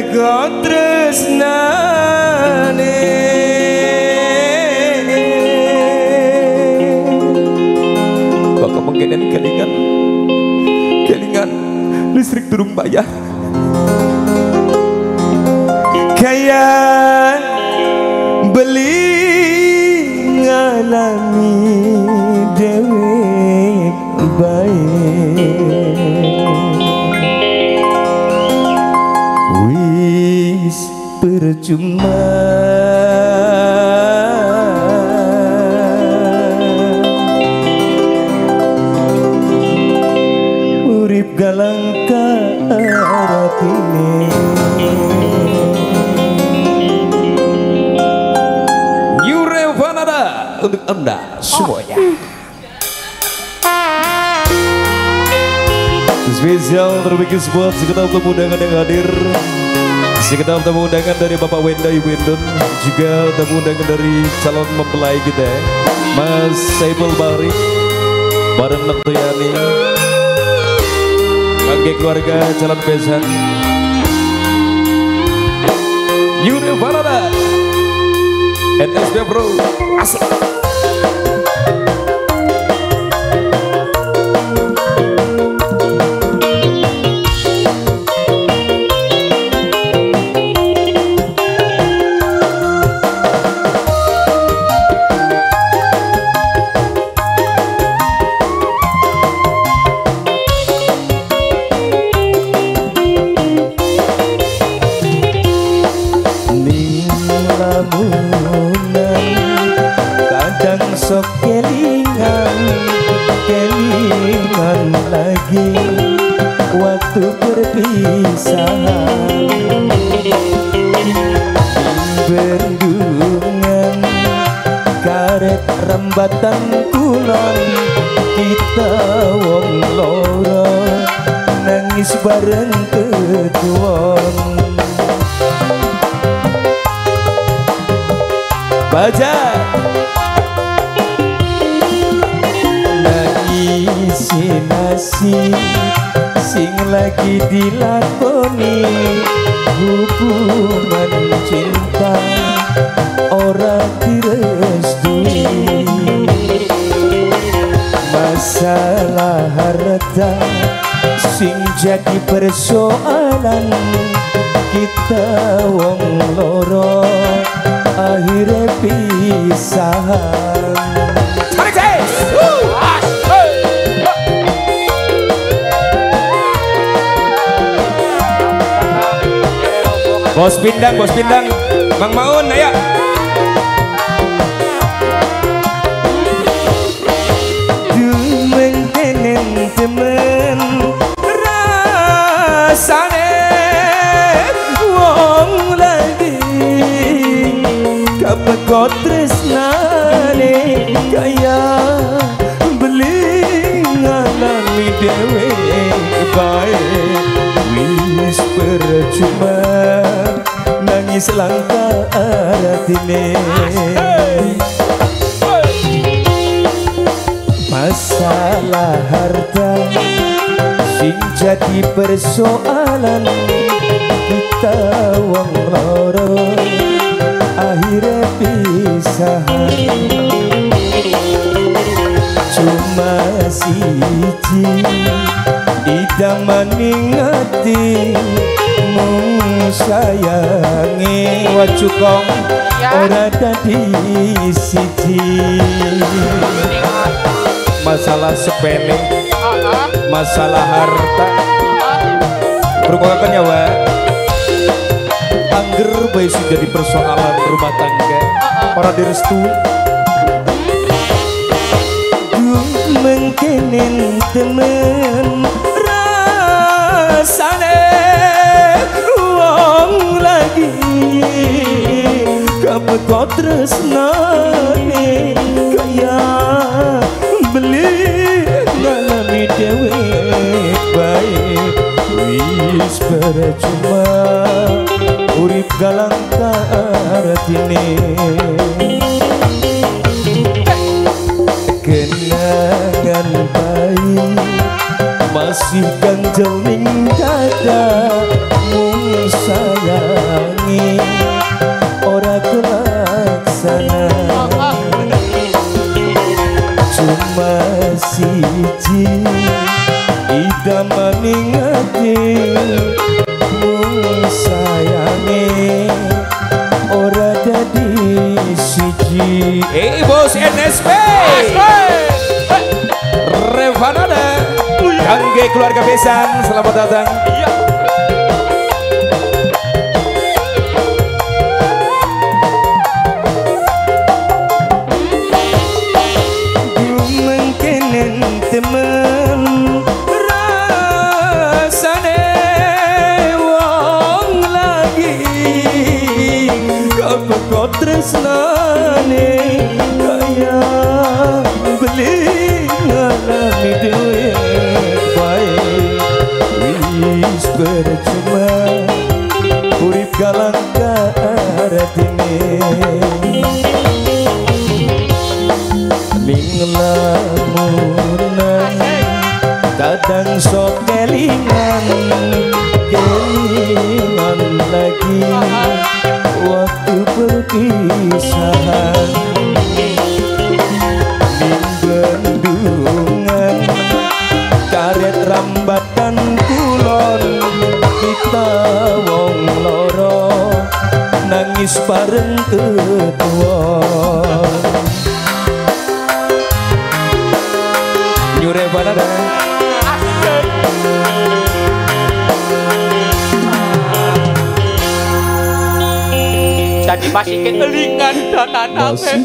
Kok kemungkinan kelingan Kelingan listrik durung bayar wis percuma. Urip galang karatine Yure Vanada untuk anda semuanya Spesial terbikin buat sekitar tamu undangan yang hadir. Sekitar tamu undangan dari Bapak Wenda Ibu Endon Juga tamu undangan dari calon mempelai kita Mas Saiful Bahri Bareng Nertuyani Kakek keluarga calon besan Yuri Vanada NSB Bro Asik lagi waktu perpisahan. Bendungan karet rembatan kulon kita wong loro nangis bareng ketuon baca sing lagi dilakoni. Hubungan cinta ora direstui. Masalah harta sing jadi persoalan. Kita wong loro akhirnya pisahan Bos pindang, bos pindang, Bang Maun, ayo. Dumengkenen temen. Rasane wong lagi. Kapekot tresnane kaya beli ngalami dewe bae wis percuma langka aratine masalah harta sing jadi persoalan. Kita wong loro akhirnya pisahan cuma siji idamani ngati mung sayangi wacukong ora dadi siji. Masalah sepele masalah harta. Berkokakan nyawa. Angger bayi sudah di persoalan rumah tangga. Para direstui mengkenen temen kapekot tresnane kaya beli ngalami dewe baik wis percuma urip galang karatine kenangan baik masih ganjel ning idamani ngati mung sayangi. Ora dadi siji. Eh bos NSP Revanada Kangge keluarga besan selamat datang. Iya. Tresnane kaya beli ngalami duit baik. Wis percuma urip galang karatine Ning lamunan kadang sok kelingan bareng ketuan Nyure Banada Jadi masih ketelingan dan. Masih